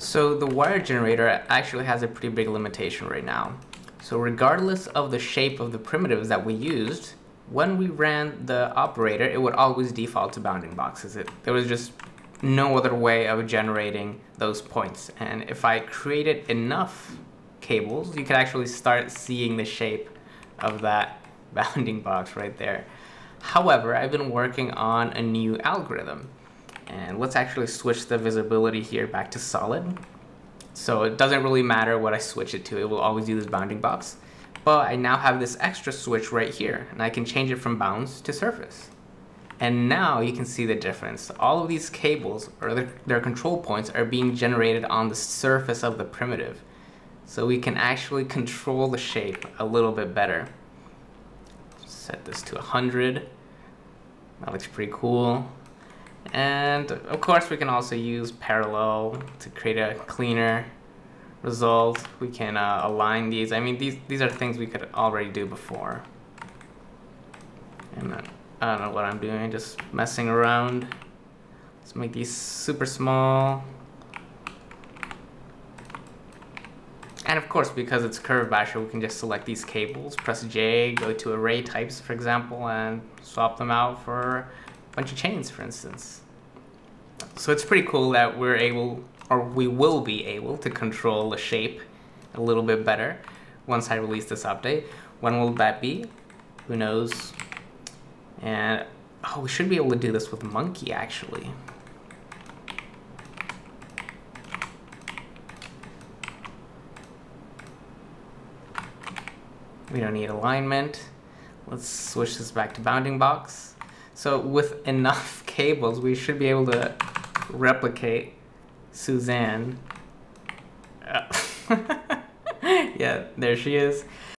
So the wire generator actually has a pretty big limitation right now. So regardless of the shape of the primitives that we used, when we ran the operator, it would always default to bounding boxes. It, there was just no other way of generating those points. And if I created enough cables, you could actually start seeing the shape of that bounding box right there. However, I've been working on a new algorithm. And let's actually switch the visibility here back to solid. So it doesn't really matter what I switch it to, it will always do this bounding box. But I now have this extra switch right here, and I can change it from bounds to surface. And now you can see the difference. All of these cables, or their, their control points, are being generated on the surface of the primitive. So we can actually control the shape a little bit better. Set this to 100. That looks pretty cool. And of course we can also use parallel to create a cleaner result. We can uh, align these. I mean, these, these are things we could already do before. And uh, I don't know what I'm doing, just messing around. Let's make these super small. And of course, because it's curve basher, we can just select these cables, press J, go to array types, for example, and swap them out for bunch of chains, for instance. So it's pretty cool that we're able, or we will be able, to control the shape a little bit better once I release this update. When will that be? Who knows? And, oh, we should be able to do this with Monkey, actually. We don't need alignment. Let's switch this back to bounding box. So with enough cables, we should be able to replicate Suzanne. Uh, yeah, there she is.